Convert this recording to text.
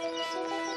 Música